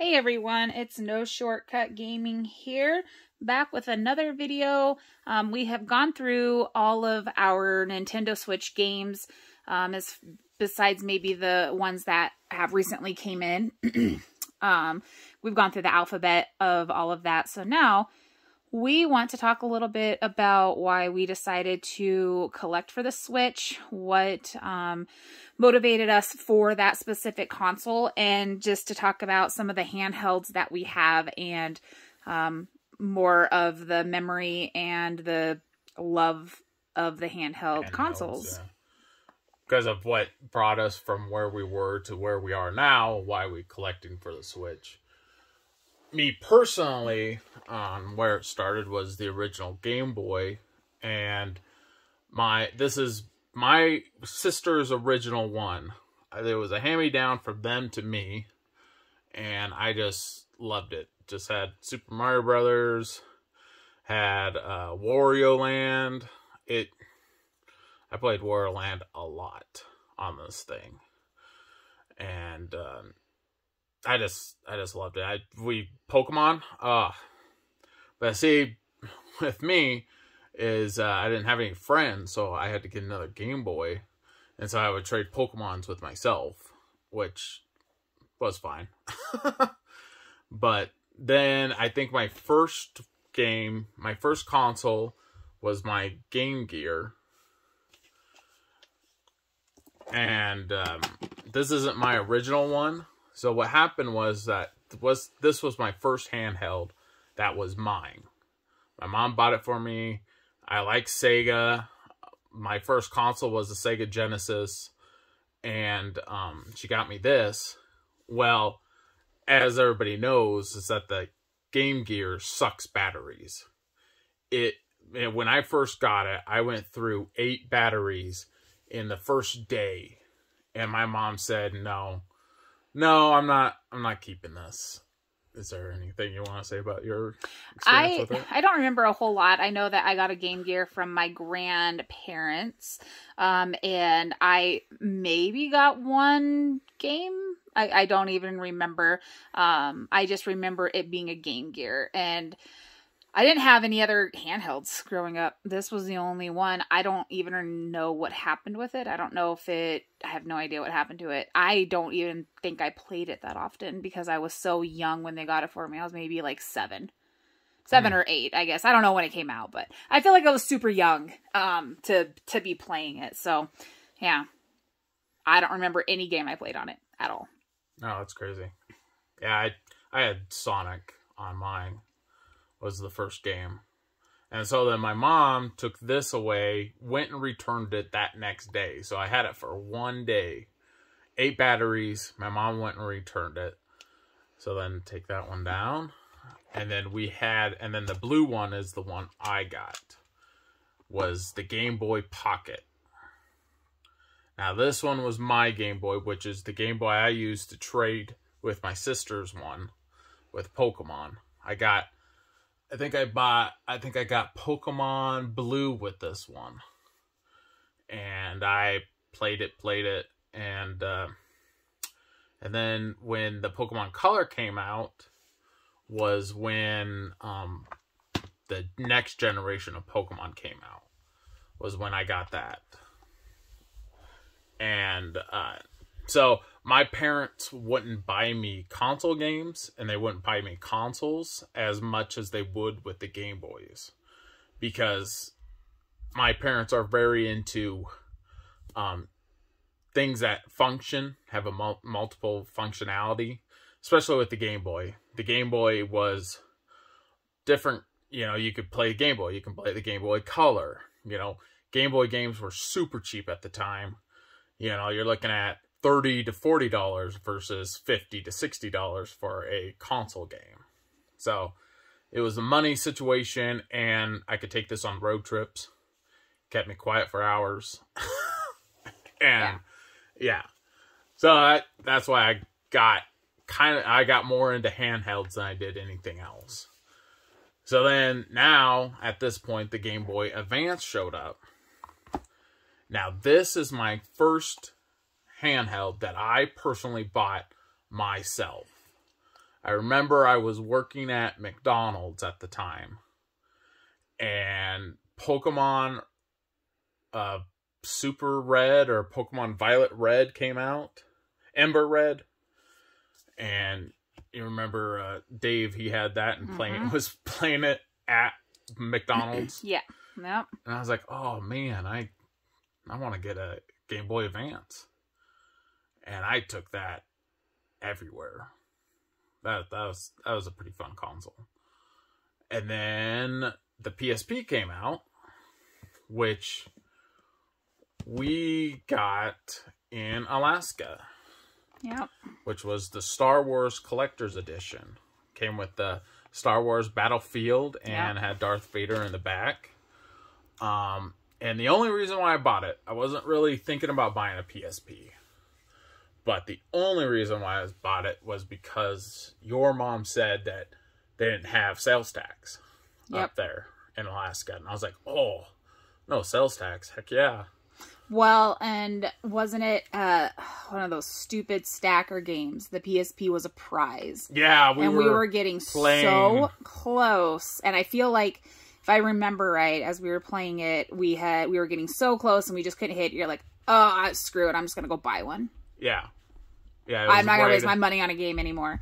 Hey everyone, it's No Shortcut Gaming here, back with another video. Um, we have gone through all of our Nintendo Switch games, um, as besides maybe the ones that have recently came in. um, we've gone through the alphabet of all of that. So now we want to talk a little bit about why we decided to collect for the Switch, what um, motivated us for that specific console, and just to talk about some of the handhelds that we have and um, more of the memory and the love of the handheld Handhelds, consoles. Yeah. Because of what brought us from where we were to where we are now, why we collecting for the Switch me personally, um, where it started was the original Game Boy, and my this is my sister's original one. Uh, there was a hand-me-down from them to me, and I just loved it. Just had Super Mario Brothers, had uh, Wario Land. It, I played Wario Land a lot on this thing, and um, I just I just loved it. I we Pokemon, uh but see with me is uh, I didn't have any friends, so I had to get another Game Boy, and so I would trade Pokemons with myself, which was fine. but then I think my first game, my first console was my Game Gear. And um, this isn't my original one, so what happened was that was this was my first handheld that was mine. My mom bought it for me. I like Sega. My first console was the Sega Genesis, and um, she got me this. Well, as everybody knows, is that the Game Gear sucks batteries. It when I first got it, I went through eight batteries in the first day, and my mom said no no, I'm not. I'm not keeping this. Is there anything you want to say about your I I don't remember a whole lot. I know that I got a Game Gear from my grandparents, um, and I maybe got one game. I, I don't even remember. Um, I just remember it being a Game Gear, and I didn't have any other handhelds growing up. This was the only one. I don't even know what happened with it. I don't know if it, I have no idea what happened to it. I don't even think I played it that often because I was so young when they got it for me. I was maybe like seven. Seven mm. or eight, I guess. I don't know when it came out, but I feel like I was super young um, to to be playing it. So, yeah, I don't remember any game I played on it at all. No, that's crazy. Yeah, I I had Sonic on mine was the first game. And so then my mom took this away, went and returned it that next day. So I had it for one day. Eight batteries. My mom went and returned it. So then take that one down. And then we had, and then the blue one is the one I got. Was the Game Boy Pocket. Now this one was my Game Boy, which is the Game Boy I used to trade with my sister's one with Pokemon. I got I think I bought, I think I got Pokemon Blue with this one. And I played it, played it, and, uh, and then when the Pokemon Color came out, was when, um, the next generation of Pokemon came out. Was when I got that. And, uh, so my parents wouldn't buy me console games and they wouldn't buy me consoles as much as they would with the Game Boys because my parents are very into um, things that function, have a mul- multiple functionality, especially with the Game Boy. The Game Boy was different, you know, you could play Game Boy, you can play the Game Boy Color, you know, Game Boy games were super cheap at the time. You know, you're looking at 30 to 40 dollars versus 50 to 60 dollars for a console game. So it was a money situation and i could take this on road trips. Kept me quiet for hours. And yeah. yeah, so that, that's why i got kind of i got more into handhelds than i did anything else. So then now at this point the game boy advance showed up. Now this is my first handheld that I personally bought myself. I remember I was working at McDonald's at the time, and Pokemon uh, Super Red or Pokemon Violet Red came out, Ember Red, and you remember uh, Dave? He had that and playing Mhm. was playing it at McDonald's, Yeah. Yep. and I was like, oh man, I I want to get a Game Boy Advance, and I took that everywhere. That that was that was a pretty fun console. And then the PSP came out, which we got in Alaska, Yep. which was the Star Wars Collector's Edition. Came with the Star Wars Battlefield and had Darth Vader in the back. Um, and the only reason why I bought it, I wasn't really thinking about buying a PSP. But the only reason why I bought it was because your mom said that they didn't have sales tax Yep. up there in Alaska. And I was like, oh, no sales tax. Heck yeah. Well, and wasn't it uh one of those stupid stacker games? The PSP was a prize. Yeah, we and were. we were getting playing- so close. And I feel like if I remember right, as we were playing it, we had we were getting so close and we just couldn't hit. You're like, oh, screw it, I'm just gonna go buy one. Yeah. Yeah. I'm not gonna right waste at- my money on a game anymore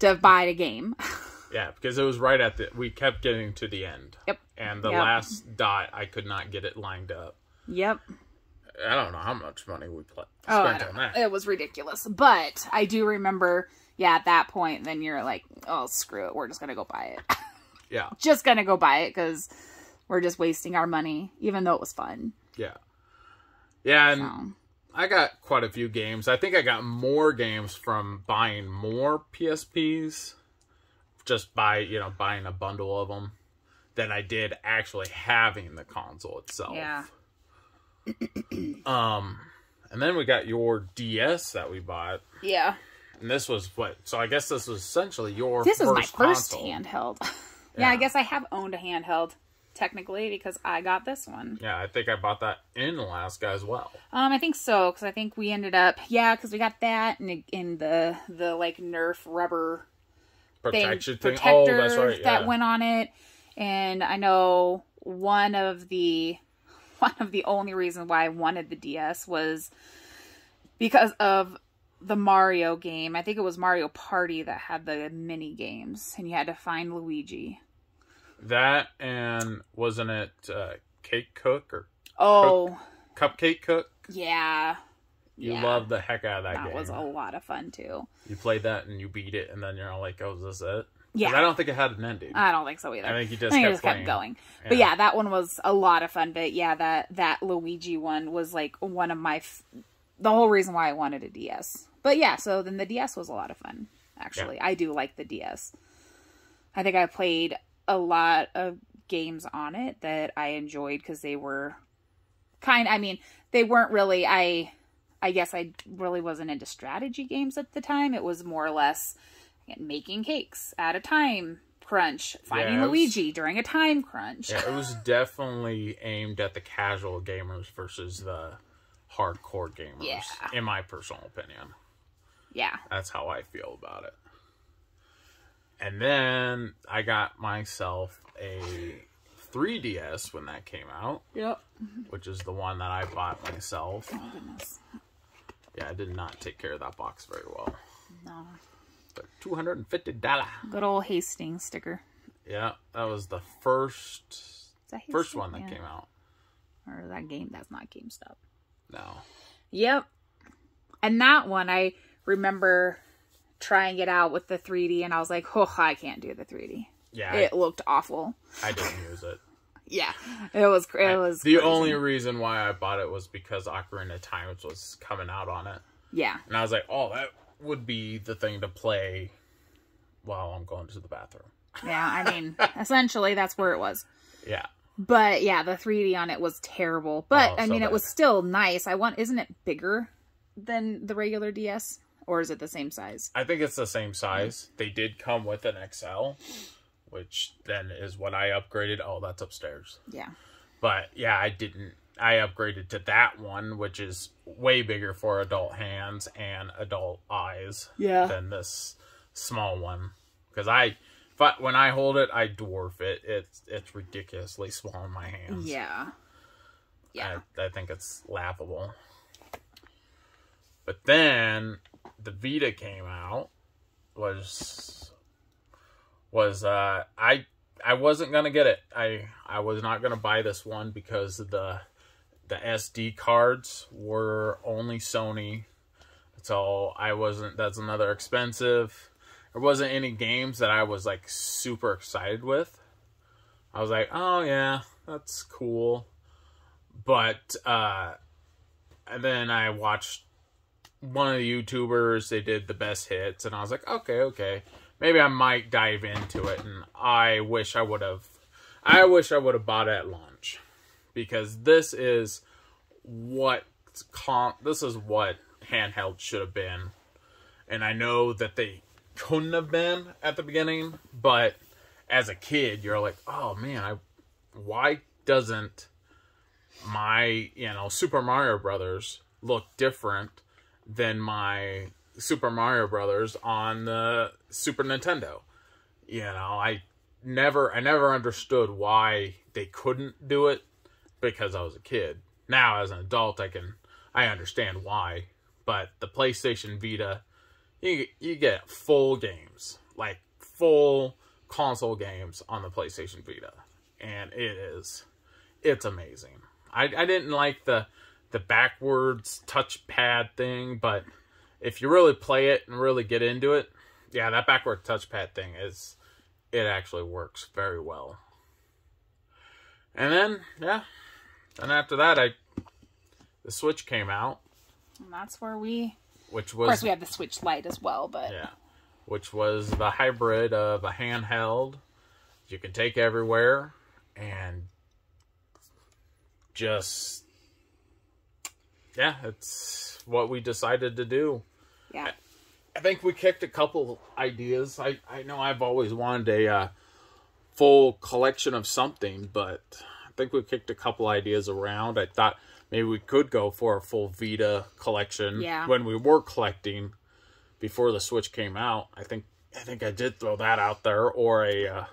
to buy a game. Yeah, because it was right at the. We kept getting to the end. Yep. And the Yep. last dot, I could not get it lined up. yep. I don't know how much money we put, Oh, spent don't on know. that. It was ridiculous. But I do remember, yeah, at that point, then you're like, oh, screw it. We're just going to go buy it. Yeah, just going to go buy it because we're just wasting our money, even though it was fun. yeah, yeah. And So, I got quite a few games. I think I got more games from buying more PSPs, just by you know buying a bundle of them, than I did actually having the console itself. yeah. Um, and then we got your DS that we bought, Yeah. and this was what? So I guess this was essentially your This is my first console. handheld. yeah, Yeah. I guess I have owned a handheld technically because I got this one. Yeah, I think I bought that in Alaska as well. Um, I think so because I think we ended up yeah because we got that and in the the like Nerf rubber thing, Protection thing. protector Oh, that's right. Yeah. that went on it, and I know one of the one of the only reasons why I wanted the DS was because of the Mario game. I think it was Mario Party that had the mini games, and you had to find Luigi. That and wasn't it uh, Cake Cook or Oh Cupcake Cook? yeah, You Yeah. loved the heck out of that, that game. was a lot of fun too. You played that and you beat it, and then you're all like, "Oh, is this it?" Yeah, I don't think it had an ending. I don't think so either. I think you just think kept it just kept going. But yeah, that one was a lot of fun. But yeah, that that Luigi one was like one of my f- the whole reason why I wanted a DS. But yeah, so then the DS was a lot of fun. Actually, I do like the DS. I think I played a lot of games on it that I enjoyed because they were kind. I mean, they weren't really. I I guess I really wasn't into strategy games at the time. It was more or less making cakes at a time crunch, finding Yeah, it was- Luigi during a time crunch. Yeah, it was definitely aimed at the casual gamers versus the hardcore gamers. Yeah. In my personal opinion, Yeah. that's how I feel about it. And then I got myself a 3DS when that came out, Yep. which is the one that I bought myself. Oh goodness. Yeah, I did not take care of that box very well. No. But two hundred and fifty dollar. Good old Hastings sticker. Yeah, that was the first first one that Yeah. came out. Or that game that's not GameStop. No, Yep. And that one I remember trying it out with the 3D and I was like, "Oh, I can't do the 3D." yeah, It looked awful. I, I didn't use it. Yeah. It was it was the crazy. only reason why I bought it was because Ocarina of Times was coming out on it, Yeah. and I was like, "Oh, that would be the thing to play while I'm going to the bathroom." Yeah, I mean, essentially that's where it was. Yeah, But yeah, the 3D on it was terrible. But Oh, I so mean, it was still nice. I want isn't it bigger than the regular DS or is it the same size? I think it's the same size. They did come with an XL, which then is what I upgraded. Oh, that's upstairs. Yeah. But yeah, I didn't. I upgraded to that one, which is way bigger for adult hands and adult eyes Yeah. than this small one because I, if I, when I hold it, I dwarf it. It's it's ridiculously small in my hands. Yeah. Yeah. I, I think it's laughable. But then the Vita came out was was uh I I wasn't gonna get it. I I was not gonna buy this one because the the SD cards were only Sony. So I wasn't that's another expensive. There wasn't any games that I was like super excited with. I was like, oh yeah, that's cool. But uh and then I watched one of the YouTubers, they did the best hits, and I was like, okay, okay. Maybe I might dive into it, and I wish I would have. I wish I would have bought it at launch, because this is what comp. This is what handheld should have been, and I know that they couldn't have been at the beginning, but as a kid, you're like, oh man, I why doesn't my you know Super Mario Brothers look different than my Super Mario Brothers on the Super Nintendo. You know, I never I never understood why they couldn't do it because I was a kid. Now as an adult I can I understand why, but the PlayStation Vita you you get full games, like full console games on the PlayStation Vita and it is it's amazing. I I didn't like the the backwards touchpad thing, but if you really play it and really get into it, yeah, that backward touchpad thing is it actually works very well. And then, yeah, and after that, I the Switch came out, and that's where we, which was, of course, we have the Switch Lite as well, but yeah, which was the hybrid of a handheld you can take everywhere and just yeah, it's what we decided to do. Yeah. I, I think we kicked a couple ideas. I, I know I've always wanted a uh, full collection of something, but I think we kicked a couple ideas around. I thought maybe we could go for a full Vita collection yeah. when we were collecting before the Switch came out. I think I think I did throw that out there, or a uh,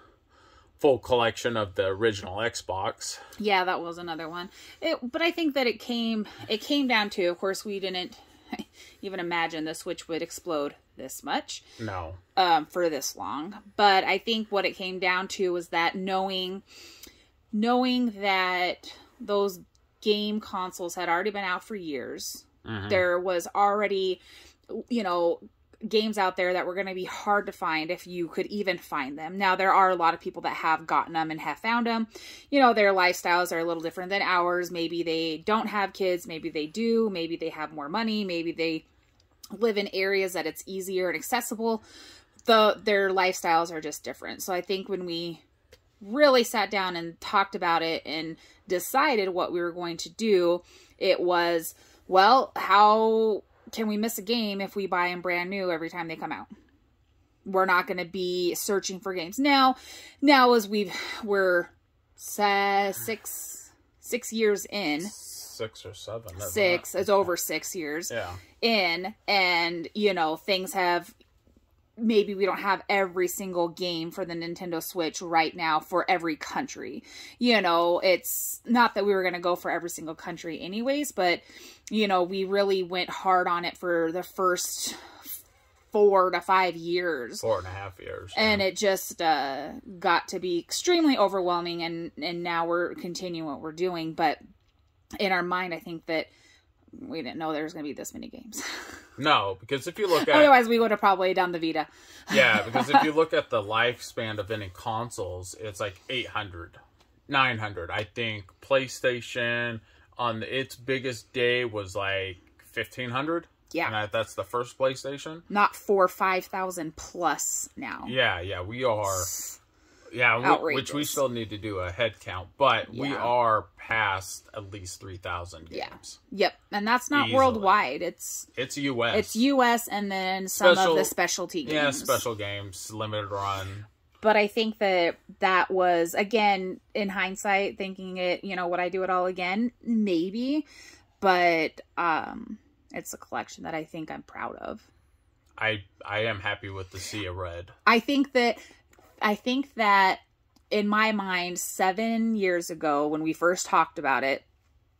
full collection of the original Xbox. Yeah, that was another one. It, but I think that it came it came down to, of course, we didn't even imagine the Switch would explode this much. No. Um, for this long, but I think what it came down to was that knowing, knowing that those game consoles had already been out for years. Mm-hmm. There was already, you know, games out there that were going to be hard to find if you could even find them. Now, there are a lot of people that have gotten them and have found them. You know, their lifestyles are a little different than ours. Maybe they don't have kids, maybe they do, maybe they have more money, maybe they live in areas that it's easier and accessible. The their lifestyles are just different. So I think when we really sat down and talked about it and decided what we were going to do, it was well, how can we miss a game if we buy them brand new every time they come out? We're not going to be searching for games now. Now, as we've we're six six years in, six or seven, six. It's over six years. Yeah. In and you know things have maybe we don't have every single game for the Nintendo Switch right now for every country. You know, it's not that we were going to go for every single country anyways, but you know, we really went hard on it for the first four to five years. Four and a half years. And it just uh, got to be extremely overwhelming and and now we're continuing what we're doing, but in our mind I think that we didn't know there was going to be this many games. no, because if you look at otherwise we would have probably done the Vita. yeah, because if you look at the lifespan of any consoles, it's like 800, 900. I think PlayStation on its biggest day was like 1500. Yeah, and that's the first PlayStation. Not four five thousand plus now. Yeah, yeah, we are. Yeah, we, which we still need to do a head count, but yeah. we are past at least 3,000 games. Yeah. Yep. And that's not Easily. worldwide. It's It's US. It's US and then some special, of the specialty games. Yeah, special games, limited run. But I think that that was again in hindsight thinking it, you know, would I do it all again? Maybe. But um it's a collection that I think I'm proud of. I I am happy with the sea of red. I think that I think that in my mind 7 years ago when we first talked about it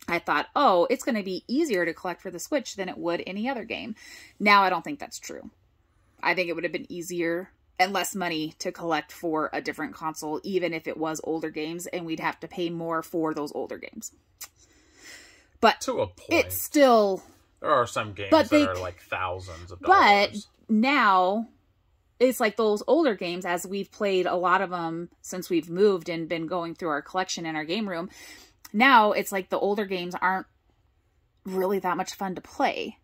I thought, "Oh, it's going to be easier to collect for the Switch than it would any other game." Now I don't think that's true. I think it would have been easier and less money to collect for a different console even if it was older games and we'd have to pay more for those older games. But To a point. it's still there are some games But that they- are like thousands of dollars. But now it's like those older games as we've played a lot of them since we've moved and been going through our collection in our game room. Now it's like the older games aren't really that much fun to play.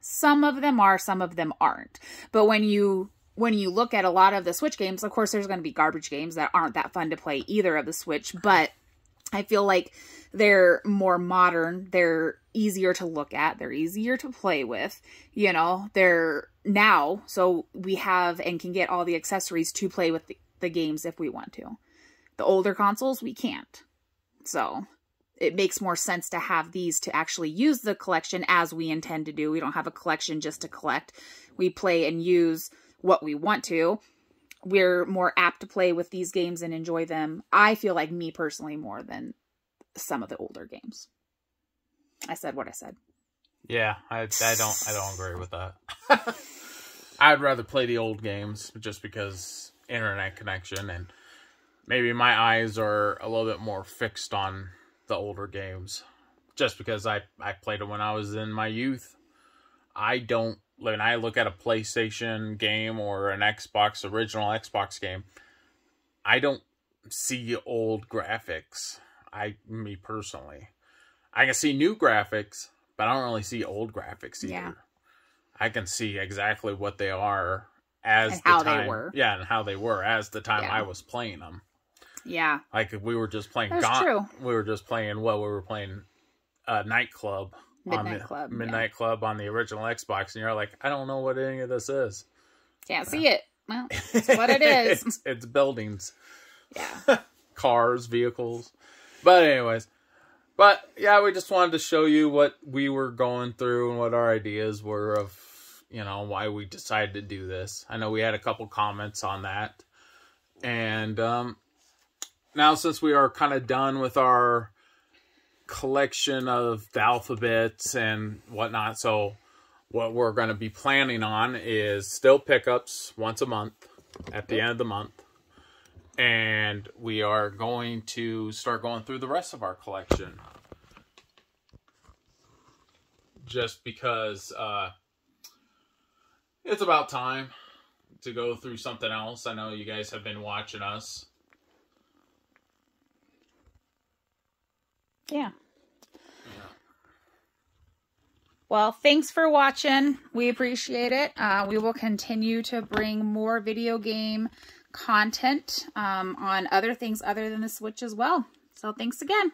Some of them are, some of them aren't. But when you when you look at a lot of the Switch games, of course there's going to be garbage games that aren't that fun to play either of the Switch, but I feel like they're more modern, they're easier to look at, they're easier to play with, you know, they're now, so we have and can get all the accessories to play with the, the games if we want to. The older consoles, we can't. So it makes more sense to have these to actually use the collection as we intend to do. We don't have a collection just to collect. We play and use what we want to. We're more apt to play with these games and enjoy them. I feel like me personally more than some of the older games. I said what I said. Yeah, I I don't I don't agree with that. I'd rather play the old games just because internet connection and maybe my eyes are a little bit more fixed on the older games just because I I played them when I was in my youth. I don't when I look at a PlayStation game or an Xbox original Xbox game, I don't see old graphics. I me personally. I can see new graphics, but I don't really see old graphics either. Yeah. I can see exactly what they are as And the how they time, were. Yeah, and how they were as the time Yeah. I was playing them. Yeah. Like we were just playing. That's Gaunt- true. We were just playing. What we were playing, uh, nightclub. on Midnight the, Club, yeah. Midnight Club on the original Xbox, and you're like, I don't know what any of this is. Can't see it. Well, it's what it is. it's, it's buildings, Yeah. cars, vehicles. But anyways, but yeah, we just wanted to show you what we were going through and what our ideas were of, you know, why we decided to do this. I know we had a couple comments on that. And um now since we are kind of done with our collection of the alphabets and whatnot, so what we're going to be planning on is still pickups once a month at the end of the month and we are going to start going through the rest of our collection just because uh, it's about time to go through something else. I know you guys have been watching us. Yeah. Well, thanks for watching. We appreciate it. Uh, we will continue to bring more video game content um, on other things other than the Switch as well. So thanks again.